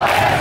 you